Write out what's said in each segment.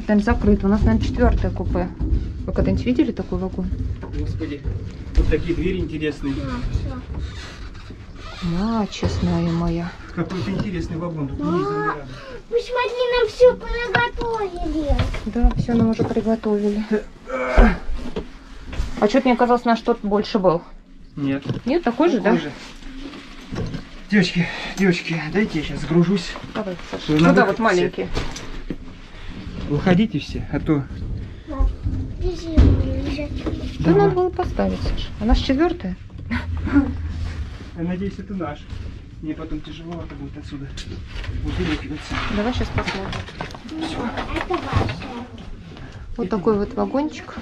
Это, наверное, закрыто. У нас, наверное, четвертое купе. Вы когда-нибудь видели такой вагон? Господи, вот такие двери интересные. А, честная моя. Какой-то интересный вагон. Тут. Посмотри, нам все приготовили. Да, все нам уже приготовили. А что-то мне казалось, наш тот больше был. Нет. Нет, такой же, да? Такой же. Девочки, девочки, дайте я сейчас загружусь. Давай, Саша. Ну да, вот все- маленький. Выходите все, а то... Да надо было поставить, Саша. А наш четвертое? Я надеюсь, это наш. Мне потом тяжеловато будет отсюда вытягиваться. Давай сейчас посмотрим. Это ваше. Вот такой вот вагончик.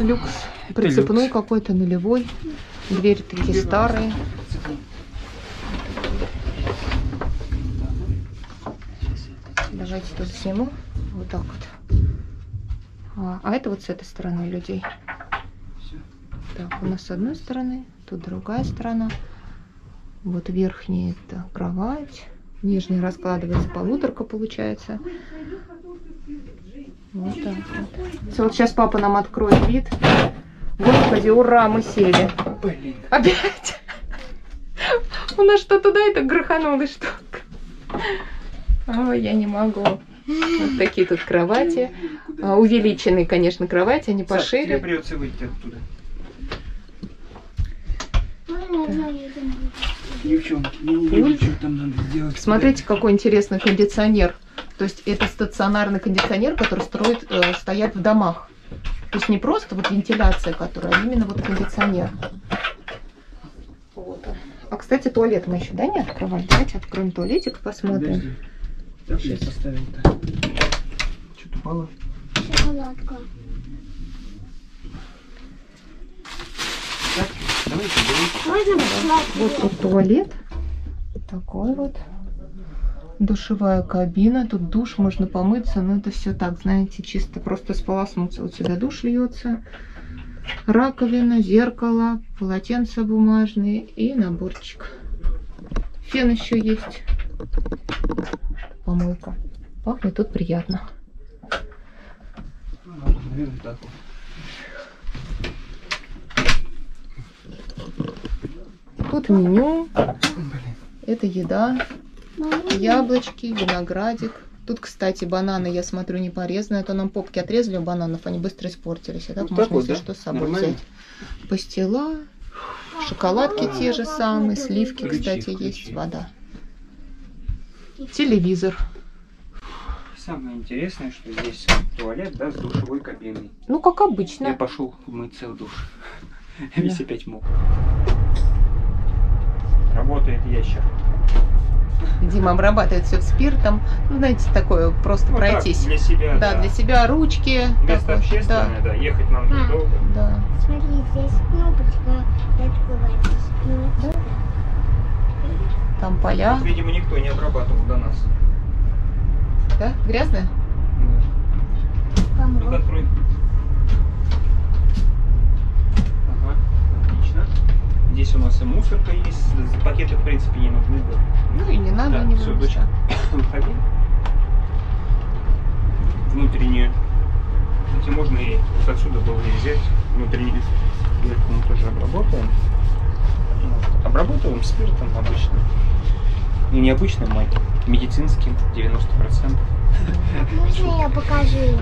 Люкс. Это Прицепной какой-то, нулевой. Двери такие старые. Давайте тут сниму. Вот так вот. А, а это вот с этой стороны людей. Так, у нас с одной стороны, тут другая сторона. Вот верхняя это кровать. Нижняя раскладывается полуторка получается. Вот так вот. Всё, вот сейчас папа нам откроет вид. Господи, ура, мы сели. Блин. Опять? У нас что туда это гроханулось что Ой, я не могу. Вот такие тут кровати. А, увеличенные, конечно, кровати, они Саш, тебе пошире. придется выйти оттуда. Девчонки, я не вижу, что там надо сделать. Смотрите, какой интересный кондиционер. То есть это стационарный кондиционер, который строит, э, стоят в домах. То есть не просто вот вентиляция, которая, а именно вот кондиционер. Вот. А, кстати, туалет мы еще, да, не открывали? Давайте откроем туалетик, посмотрим. Подожди. Так, я поставил-то. Что-то упало. Шоколадка. Так, давайте. Можно? Вот тут туалет. Такой вот. Душевая кабина. Тут душ, можно помыться. Но это все так, знаете, чисто просто сполоснуться. Вот сюда душ льется. Раковина, зеркало, полотенца бумажные и наборчик. Фен еще есть. Помойка. Пахнет тут приятно. Ну. Тут меню. Это еда. Яблочки, виноградик. Тут, кстати, бананы, я смотрю, не порезаны. А то нам попки отрезали у бананов, они быстро испортились. А так Вот можно, так вот, если да? что, с собой Нормально? взять. Пастила, шоколадки те же самые, сливки, Ключи, кстати, ключи. есть, вода. Телевизор. Самое интересное, что здесь туалет, да, с душевой кабиной. Ну, как Я обычно. пошел мыться в душ. Весь опять мог. Работает ящер. Дима обрабатывает все спиртом. Ну, знаете, такое, просто Ну, так, пройтись. для себя, да, для себя ручки. так Место вот, общественное, да. Ехать нам А. недолго. Да, да. Смотри, здесь кнопочка. Открывается. Там поля. Тут, видимо, никто не обрабатывал до нас. Да? Грязно? Ну-ка, Помог. открой. Ага, отлично. Здесь у нас и мусорка есть. Пакеты, в принципе, не нужны. Да. Ну и не надо, Да, не нужно. дочка. Выходи. Внутреннюю. Кстати, можно и вот отсюда было и взять. Внутреннюю дверку мы тоже обработаем. Вот. Обработаем спиртом обычным. Ну, не обычным, а медицинским, 90%. Можно я покажу им?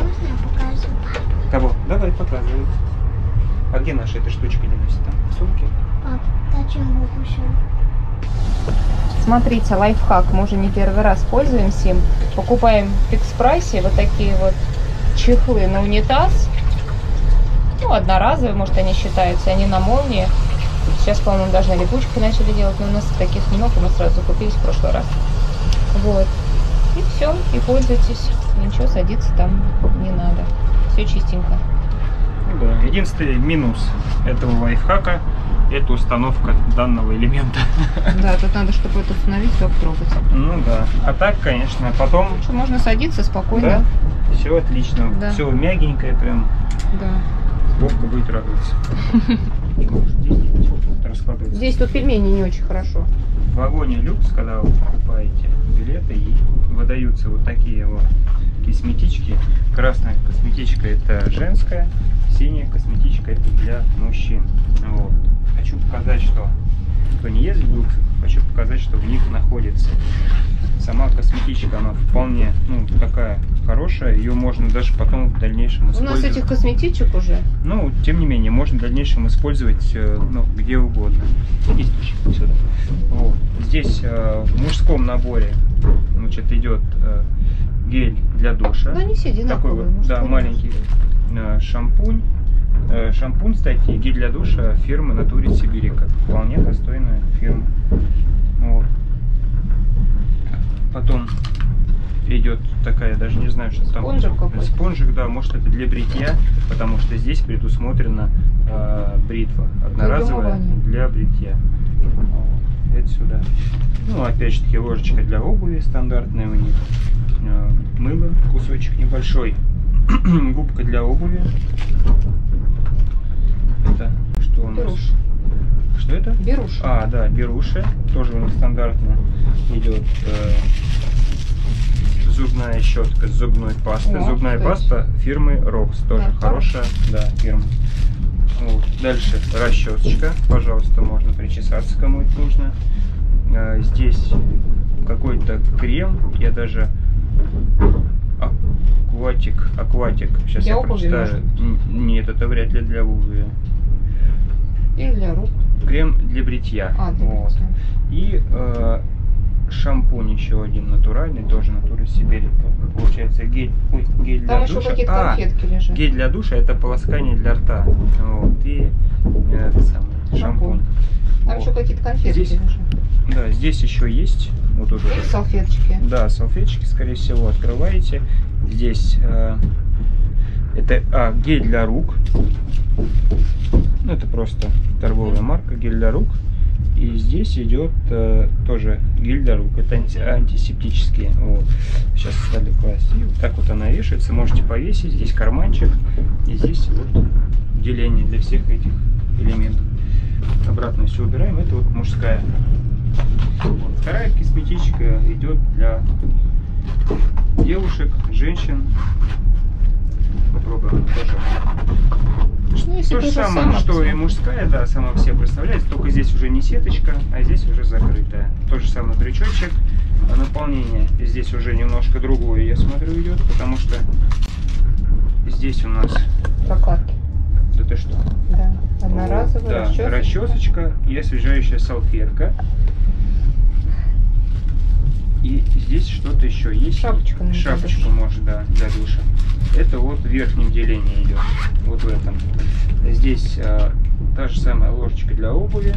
Можно я покажу? Кого? Давай, показывай. А где наша эта штучка не носит там? В сумке? Пап, зачем вы кушали? Смотрите, лайфхак, мы уже не первый раз пользуемся им. Покупаем в фикс прайсе вот такие вот чехлы на унитаз. Ну, одноразовые, может, они считаются, они на молнии. Сейчас, по-моему, даже на липучку начали делать, но у нас таких немного, мы сразу купили в прошлый раз. Вот. И все, и пользуйтесь. Ничего садиться там не надо. Все чистенько. Ну да. Единственный минус этого лайфхака это установка данного элемента. Да, тут надо, чтобы это установить, все трогать. Ну да. А так, конечно, потом Что, можно садиться спокойно. все отлично. Да. Все мягенькое, прям Да. Вовка будет радоваться. Здесь тут пельмени не очень хорошо. в вагоне люкс, когда вы покупаете билеты, и выдаются вот такие вот косметички. Красная косметичка это женская, синяя косметичка это для мужчин. Вот. Хочу показать, что кто не ездит в люкс, хочу показать, что в них находится. Сама косметичка, она вполне, ну, такая хорошая, ее можно даже потом в дальнейшем У использовать. нас этих косметичек уже. Ну, тем не менее, можно в дальнейшем использовать э, ну, где угодно. Иди стучи сюда. Вот. Здесь э, в мужском наборе значит, идет э, гель для душа. Ну, они все Такой одинаковые. вот, может, да, маленький э, шампунь. Э, шампунь, кстати, и гель для душа фирмы Натуре Сибирика. Вполне достойная фирма. Вот. Потом идет такая, даже не знаю, что там. Спонжик какой-то. Спонжик, да, может это для бритья, потому что здесь предусмотрена э, бритва одноразовая вымывания. для бритья. Вот, Это сюда. Ну, опять же таки, ложечка для обуви стандартная у них. Э, Мыло, кусочек небольшой. Губка для обуви. Это что у нас? Беруш. Что это? Беруш. А, да, беруши. Тоже у них стандартно идет э, зубная щетка с зубной пастой. О, Зубная паста фирмы Rox. Тоже Да, хорошая, да, фирма. Вот. Дальше расчесочка. Пожалуйста, можно причесаться, кому это нужно. Э, здесь какой-то крем. Я даже акватик, акватик. Сейчас Для я обуви, прочитаю. Нет, это вряд ли для обуви. И для рук. Крем для бритья. А, для Вот. бритья. И э, шампунь еще один натуральный, тоже натура Сибирика. Получается гель, ой, гель Там для еще душа. какие-то А, конфетки лежат. гель для душа это полоскание для рта. Вот. И э, этот самый, Шампунь. шампунь. Там Вот. еще какие-то конфетки Здесь- лежат. Да, здесь еще есть. Вот тут И салфеточки. Да, салфеточки, скорее всего, открываете. Здесь э, это а, гель для рук. Ну, это просто торговая марка, гель для рук. И здесь идет э, тоже гель для рук. Это анти- антисептические. Вот. Сейчас стали класть. И вот так вот она вешается. Можете повесить. Здесь карманчик. И здесь вот деление для всех этих элементов. Обратно все убираем. Это вот мужская. Вот. Вторая косметичка идет для девушек, женщин. Попробуем тоже. Ну, То же самое, что и мужская, да, сама все представляете, только здесь уже не сеточка, а здесь уже закрытая. То же самое крючочек, а наполнение здесь уже немножко другое, я смотрю, идет, потому что здесь у нас, Прокладки. да ты что, Да. Вот, Одноразовая да, расчесочка. расчесочка и освежающая салфетка. И здесь что-то еще есть. Шапочка, душа. может, да, для душа. Это вот в верхнем делении идет. Вот в этом. Здесь а, та же самая ложечка для обуви.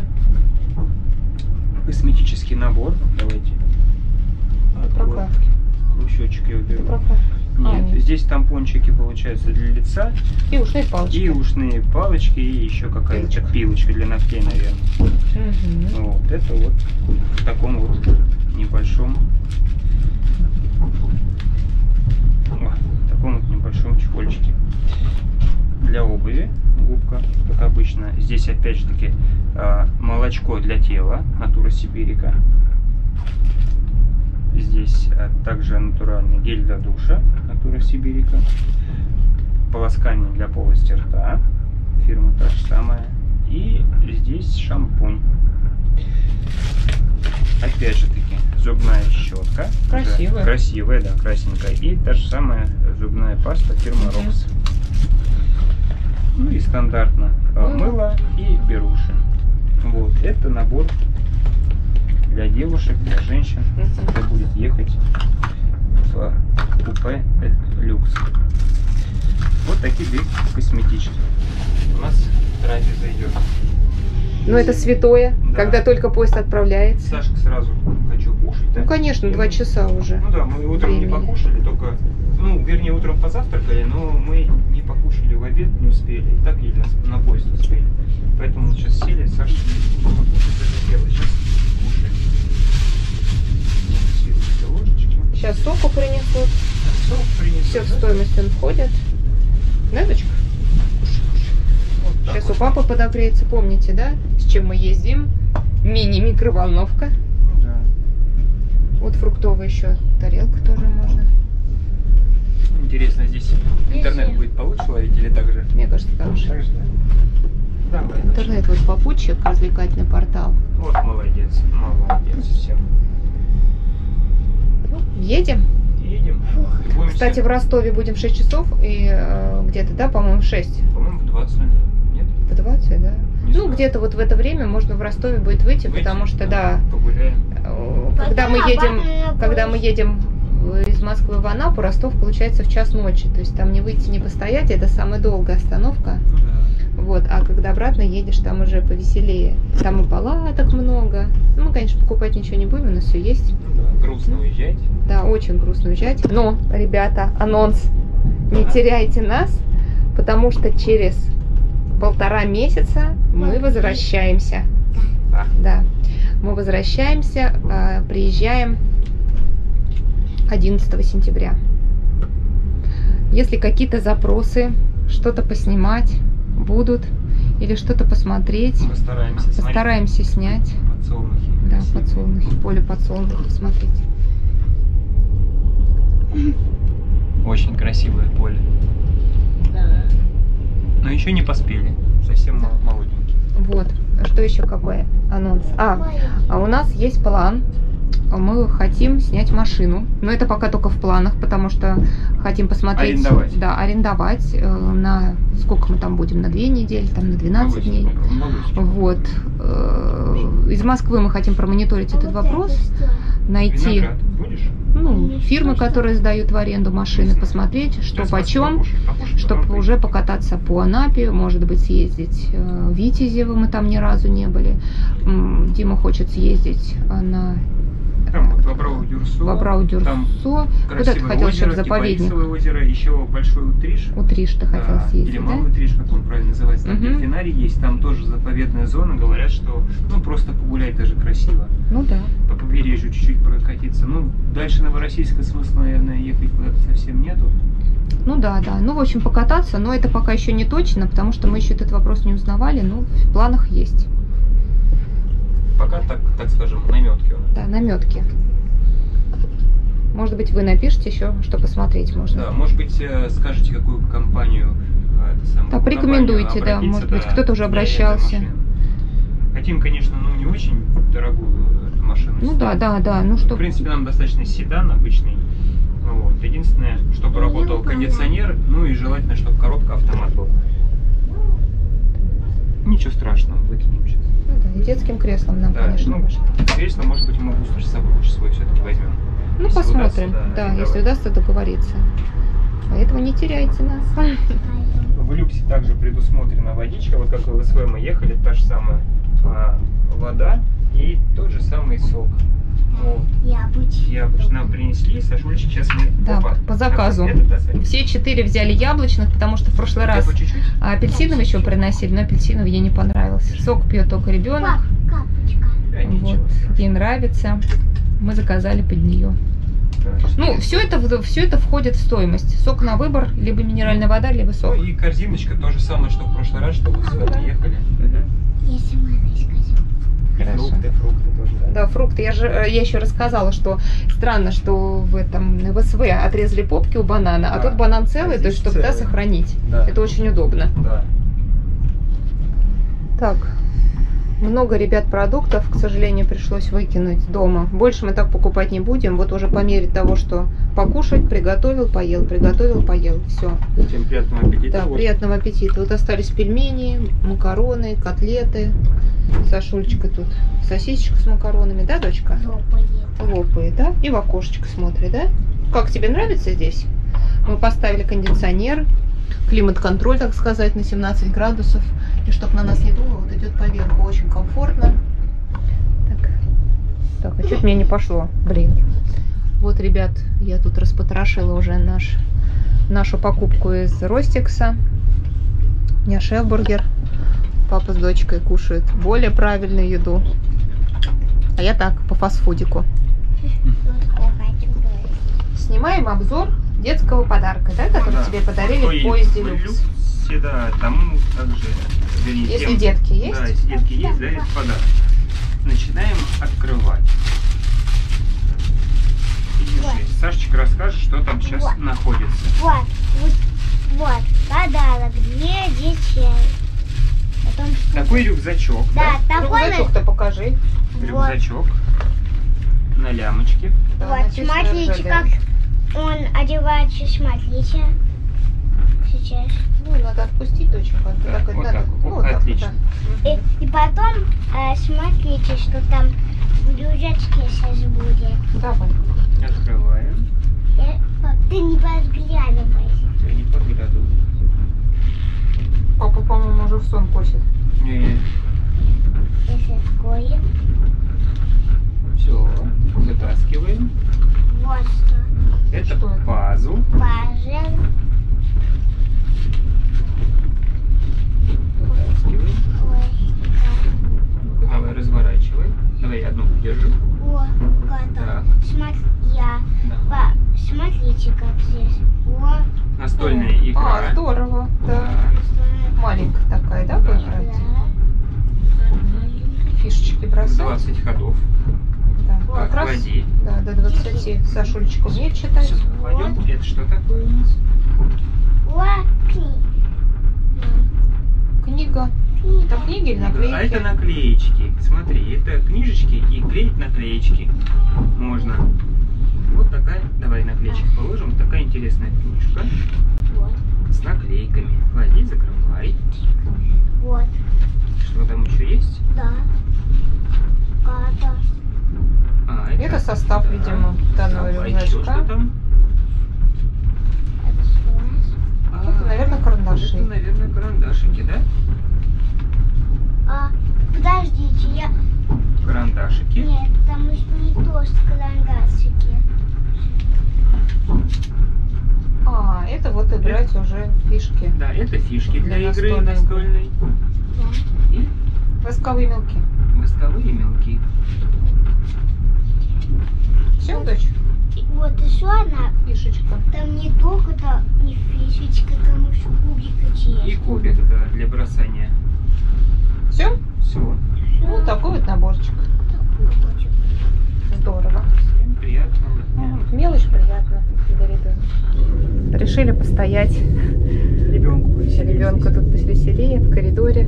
Косметический набор. Давайте. Вот, Прокладки. крючочек я уберу. прокладки. А, Нет, нет. здесь тампончики получаются для лица. И ушные палочки. И ушные палочки, и еще какая-то Пилочка. для ногтей, наверное. Мгм. Вот, это вот в таком вот небольшом чехольчике. Для обуви губка, как обычно. Здесь опять же таки а, молочко для тела, натура сибирика. Здесь а, также натуральный гель для душа, натура сибирика. Полоскание для полости рта, фирма та же самая. И здесь шампунь. Опять же таки, зубная щетка. Красивая. Красивая, да, красненькая. И та же самая зубная паста фирмы. Rox. Ну и стандартно э, Мыло. мыло и беруши. Вот, это набор для девушек, для женщин, кто будет ехать в купе люкс. Вот такие две косметички. У нас трапеза идет. Ну, это святое, Да. когда только поезд отправляется. Сашка сразу конечно, два часа уже. Ну да, мы утром не времени. покушали, только, ну, вернее, утром позавтракали, но мы не покушали в обед, не успели. И так еле на, на поезд успели. Поэтому сейчас сели, Саша покушать захотела, сейчас кушаем. Сейчас соку принесут. Сок принесут, Все в да? стоимость он входит. Да, дочка? Вот Сейчас вот. у папы подогреется. Помните, да? С чем мы ездим? Мини-микроволновка. Ну Вот фруктовая еще тарелка тоже можно. Интересно, здесь интернет будет получше ловить или так же? Мне кажется, там же. Так же, да? Давай. Интернет вот попутчик, развлекательный портал. Вот молодец, молодец, все. Едем. Едем. Любуемся. Кстати, в Ростове будем в 6 часов и э, где-то, да, по-моему, в 6. По-моему, в 20, нет? В 20, да? Не ну, где-то вот в это время можно в Ростове будет выйти, Выйти, потому что, да, Погуляем. э, когда мы едем, когда мы едем из Москвы в Анапу, Ростов получается в час ночи. То есть там не выйти, не постоять, это самая долгая остановка. Ну да. Вот, а когда обратно едешь, там уже повеселее. Там и палаток много. Ну, мы, конечно, покупать ничего не будем, у нас все есть. Ну да. Грустно уезжать. Да, очень грустно уезжать. Но, ребята, анонс. Не теряйте нас, потому что через полтора месяца мы возвращаемся. Да. Да. Мы возвращаемся, э, приезжаем 11 сентября. Если какие-то запросы, что-то поснимать будут или что-то посмотреть, Постараемся постараемся снять. Подсолнухи. Да, красивые. подсолнухи, поле подсолнухи, смотрите. Очень красивое поле. Но еще не поспели. Совсем мол- молоденькие. Вот, что еще какой анонс? А. А у нас есть план. Мы хотим снять машину. Но это пока только в планах, потому что хотим посмотреть. Арендовать. Да, арендовать э, на сколько мы там будем? На две недели, там на 12 дней. Вот. Э, Из Москвы мы хотим промониторить этот вопрос, найти Виноград будешь? Ну, фирмы, которые сдают в аренду машины, посмотреть, что почем, чтобы уже покататься по Анапе, может быть, съездить э, в Витязево, мы там ни разу не были. Дима хочет съездить э, на Там вот Дюрсо. в абрау Там Вот это красивое хотел, озеро, чтобы заповедник. Озеро, еще Большой Утриш. Утриш ты хотел Да, съездить, Или да? Малый Утриш, как он правильно называется. Там Мгм. дельфинарий есть, там тоже заповедная зона. Говорят, что ну просто погулять даже красиво. Ну да. По побережью чуть-чуть прокатиться. Ну, дальше Новороссийска смысла, наверное, ехать куда-то совсем нету. Ну да, да. Ну, в общем, покататься, но это пока еще не точно, потому что мы еще этот вопрос не узнавали, но в планах есть. Пока так, так скажем, наметки у нас. Да, наметки. Может быть, вы напишите еще, что посмотреть можно. Да, может быть, э, скажете, какую компанию э, это самое, Да, какую порекомендуйте, компанию да, может быть, да, кто-то уже обращался. Хотим, конечно, ну не очень дорогую эту машину. Ну да, да, да. Ну В что, принципе, нам достаточно седан обычный. Вот. Единственное, чтобы Ну, работал понятно. кондиционер, ну и желательно, чтобы коробка автомат был. Ничего страшного, выкинем сейчас. Ну да, и детским креслом нам, Да, конечно, ну. Кресло, может быть, мы бустер с собой лучше свой все-таки возьмем. Ну, если посмотрим. удастся, да, да, давай. если удастся договориться. Поэтому не теряйте нас. В люксе также предусмотрена водичка, вот как в СВ мы ехали, та же самая а, вода и тот же самый сок. Вот. Яблочки. Яблочко нам принесли, Сашульчик, сейчас мы... Да, Опа. по заказу. Это, да, Сань? Все четыре взяли яблочных, потому что в прошлый раз Хотя бы чуть-чуть? а апельсиновый еще приносили, но апельсинов ей не понравился. Сок пьет только ребенок. Пап, капочка. Да, Вот, ей нравится. Мы заказали под нее. Ну, все это, все это входит в стоимость. Сок на выбор, либо минеральная вода, либо Ну сок. и корзиночка, то же самое, что в прошлый раз, что мы с вами ехали. Если. И Хорошо. фрукты, фрукты тоже, да. Да, фрукты. Я же э, я еще рассказала, что странно, что в этом в СВ отрезали попки у банана, а Да. тут банан целый, А то есть чтобы да, целый. сохранить. Да. Это очень удобно. Да. Так, много, ребят, продуктов, к сожалению, пришлось выкинуть дома. Больше мы так покупать не будем. Вот уже по мере того, что покушать, приготовил, поел, приготовил, поел. Все. Всем приятного аппетита. Да, Вот. приятного аппетита. Вот остались пельмени, макароны, котлеты. Сашульчика тут сосисочка с макаронами, да, дочка? Лопает. Лопает, да? И в окошечко смотрит, да? Как тебе нравится здесь? Мы поставили кондиционер, климат-контроль, так сказать, на 17 градусов. И чтобы на нас не дуло, вот идет поверху. Очень комфортно. Так, так а чуть мне не пошло, блин. Вот, ребят, я тут распотрошила уже наш, нашу покупку из Ростикса. У меня шеф-бургер. Папа с дочкой кушают более правильную еду. А я так, по фастфудику. Снимаем обзор детского подарка, да, который Да. тебе подарили в поезде люкс. люксе, да, тому также, вернее, Если тем- детки есть. Да, если детки есть, да, это подарок. Начинаем открывать. Пиши. Сашечка расскажет, что там сейчас Вот. находится. Вот, вот, вот, подарок для детей. Потом что? Такой рюкзачок, Да, такой Рюкзачок-то покажи. да? вот, Рюкзачок на лямочке. Да, вот, смотрите, как он одевается, смотрите. Отпустить доченьку. Так, Так, вот надо- так. ну, вот так вот, отлично. да. И, и потом э, смотрите, что там в рюкзачке сейчас будет. Давай. Открываем. Э, пап, ты не подглядывайся. Я не подглядываю. Папа, по-моему, уже в сон косит. Не, Если откроем. все. Затаскиваем. Вот что. Это Что это? пазл. Ой, Давай разворачивай. Давай одну держи. О, готов. Так. Смотри, я. Да. Смотрите, как здесь. О, Настольная А, игра. здорово. Да. что Маленькая такая, да, Да. будет да. Фишечки бросать. 20 ходов. Да. Вот. Как раз Клади. да, до 20 Сашулечка умеет читать. Всё, кладем. Это что такое у нас? О, книга. Книга. Книга. Это книги или А наклейки? это наклеечки. Смотри, это книжечки и клеить наклеечки. Можно. Вот такая, давай наклеечки положим. Такая интересная книжка Вот. с наклейками. Клади, закрывай. Вот. Что там еще есть? Да. А, Это состав, да. видимо, данного еще рюкзачка. что там? Это что у нас? А, Это, наверное, карандаши. Это, карандашики, да? А, подождите, я... Карандашики. Нет, потому что не то, что карандашики. А, это вот играть уже фишки. Да, это фишки для, Для игры настольной настольной. Да. И Восковые мелки. восковые мелки. Все, дочь? И вот еще одна, Фишечка. там не только то не фишечка, там еще кубик И есть. кубик да, для бросания. Все? Все. Ну, такой вот наборчик. Здорово. Всем приятного дня. Мелочь приятно для ребенка. Решили постоять Ребенку ребенка тут повеселее в коридоре.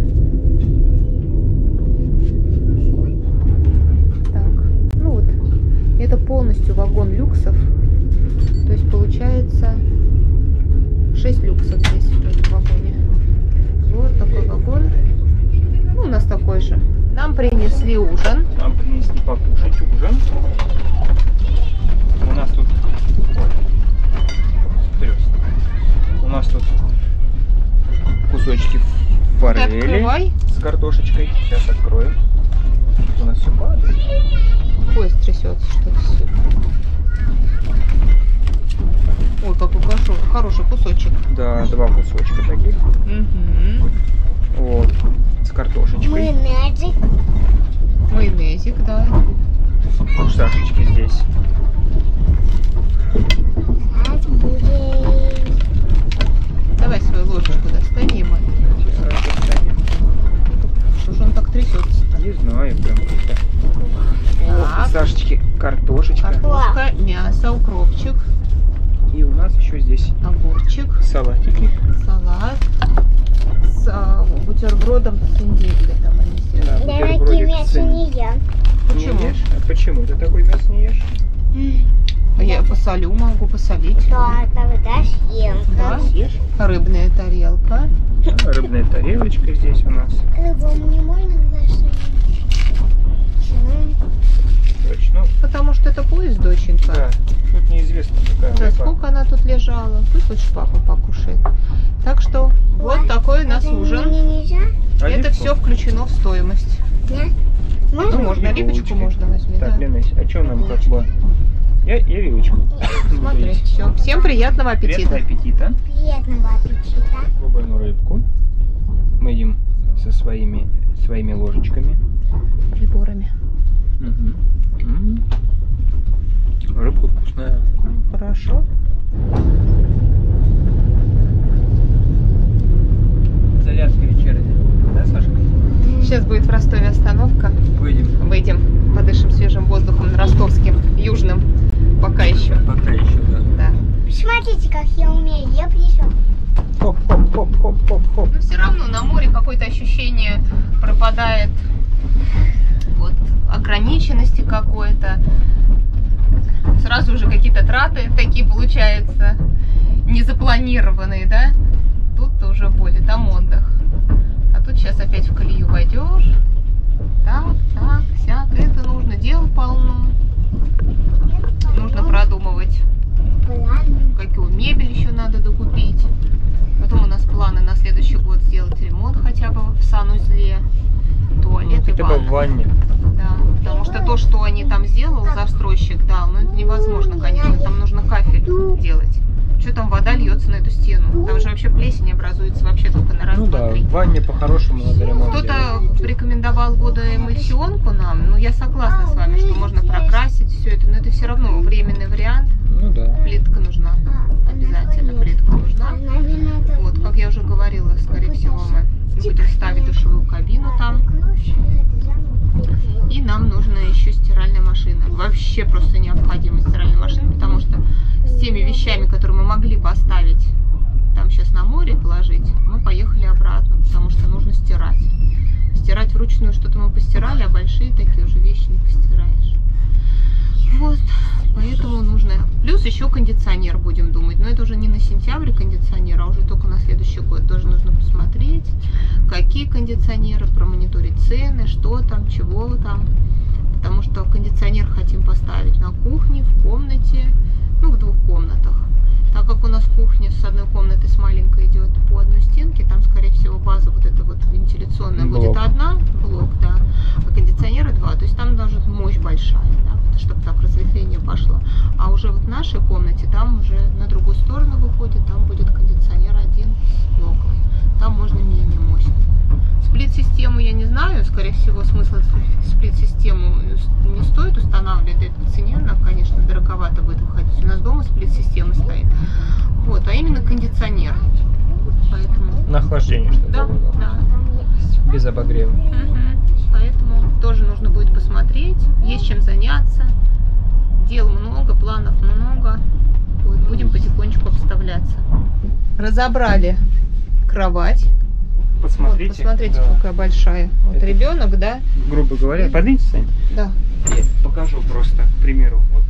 Майонезик, да. У Сашечки здесь. Почему? Не ешь? А почему ты такой мясо не ешь? А Я посолю, могу посолить. Да, тогда съем. Да? Съешь? Рыбная тарелка. А, Рыбная тарелочка здесь у нас. Рыбу не можно засунуть? Точно. Потому что это поезд, доченька. Да, тут неизвестно какая Да, рыба. сколько она тут лежала. Пусть лучше папа покушает. Так что вот такой у нас Это ужин. Нельзя? А Это все включено в стоимость. Нет? Ну, Можно? можно, липочку можно возьми, Так, да. Ленась, а что нам как бы... Я, я вилочку. Смотри, все. Всем приятного Приятного аппетита. аппетита. Приятного аппетита. Пробуем рыбку. Мы едим со своими, своими ложечками. Приборами. Мгм. М. Рыбка вкусная. Хорошо. Зарядка вечерняя. Да, Сашка? Сейчас будет в Ростове остановка. Выйдем. Выйдем, подышим свежим воздухом ростовским, южным. Пока еще. смотрите, как я умею. Я пришел. Хоп, хоп, хоп, хоп, хоп, хоп. Но все равно на море какое-то ощущение пропадает вот ограниченности какой-то. Сразу уже какие-то траты такие получаются незапланированные, да? Тут уже более там отдых. А тут сейчас опять в колею войдешь. Так, так, сяк, это нужно, дел полно. Нужно продумывать какую мебель еще надо докупить. Потом у нас планы на следующий год сделать ремонт хотя бы в санузле, туалет и Хотя бы в ванне. Да, потому что то, что они там сделал, застройщик дал, ну это невозможно, конечно, там нужно кафель делать. Что там вода льется на эту стену? Там же вообще плесень образуется вообще только на раз, Ну да, в ванне по-хорошему надо ремонт Кто-то рекомендовал водоэмульсионку нам, ну я согласна с вами, что можно прокрасить все это, но это все равно временный вариант. Ну да. Плитка нужна, обязательно плитка нужна. Вот, как я уже говорила, скорее всего, мы будем ставить душевую кабину там. И нам нужна еще стиральная машина. Вообще просто необходима стиральная машина, потому что с теми вещами, которые мы могли бы оставить там сейчас на море положить, мы поехали обратно, потому что нужно стирать. Стирать вручную что-то мы постирали, а большие такие уже вещи не постираешь. Вот, поэтому нужно. Плюс еще кондиционер будем думать. Но это уже не на сентябрь кондиционер, а уже только на следующий год. Тоже нужно посмотреть, какие кондиционеры, промониторить цены, что там, чего там. Потому что кондиционер хотим поставить на кухне, в комнате, ну, в двух комнатах. Так как у нас кухня с одной комнаты с маленькой идет по одной стенке, там, скорее всего, база вот эта вот вентиляционная Блок. будет одна, блок, да, а кондиционеры два. То есть там должна мощь большая, да, чтобы так разветвление пошло. А уже вот в нашей комнате, там уже на другую сторону выходит, там будет кондиционер один блоковый. Там можно менее мощный. Сплит-систему я не знаю, скорее всего, смысла сплит-систему не стоит устанавливать, это по цене, она, конечно, дороговато будет выходить. У нас дома сплит-система стоит. Вот, а именно кондиционер. Поэтому, На охлаждение, чтобы да, было. да. Без обогрева. Мгм. Поэтому тоже нужно будет посмотреть, есть чем заняться. Дел много, планов много. Вот, будем потихонечку обставляться. Разобрали кровать. Посмотрите. вот, посмотрите, да. какая большая. Вот Это- ребенок, да? Грубо говоря, подвиньте, Сань. Да. Я покажу просто, к примеру. Вот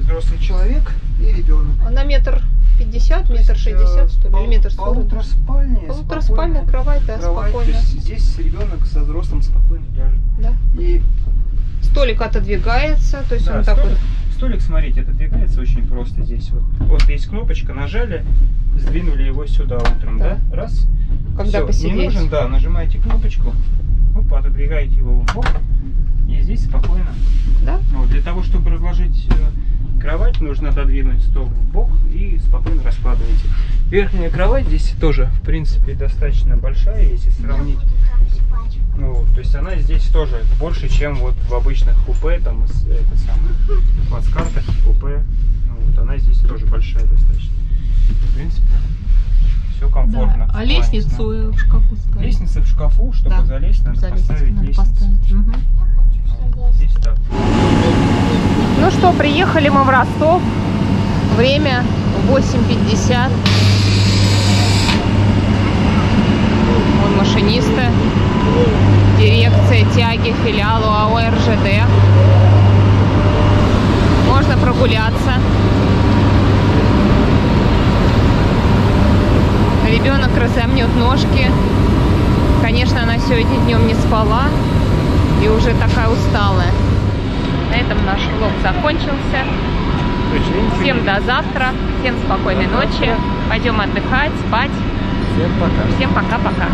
взрослый человек и ребенок. Она метр пятьдесят, метр шестьдесят, что ли, или метр сорок. Полутораспальная, Полутораспальная кровать, да, кровать. спокойно. Здесь ребенок со взрослым спокойно ляжет. Да. И Столик отодвигается, то есть да, он такой. столик, столик, смотрите, отодвигается очень просто здесь. Вот, вот есть кнопочка, нажали, сдвинули его сюда утром, да? Да. Раз. Когда посидеть. Не нужен, да, нажимаете кнопочку, оп, отодвигаете его в бок, и здесь спокойно. Да? Вот, для того, чтобы разложить э, кровать, нужно отодвинуть стол в бок и спокойно раскладываете. Верхняя кровать здесь тоже, в принципе, достаточно большая, если сравнить. Ну, то есть она здесь тоже больше, чем вот в обычных купе, там, это самое, в плацкартах, купе. Ну, вот, она здесь тоже большая достаточно. В принципе, все комфортно. Да. А лестницу в шкафу ставить. Лестница в шкафу, чтобы Да. залезть, надо Залезть, поставить надо лестницу. поставить. Вот, Здесь так. Ну что, приехали мы в Ростов. Время 8.50. Вон машинисты. Дирекция тяги филиалу АО РЖД. Можно прогуляться. Ребенок разомнет ножки. Конечно, она сегодня днем не спала и уже такая усталая этом наш влог закончился. Всем до завтра, всем спокойной ночи. Пойдем отдыхать, спать. Всем пока. Всем пока-пока.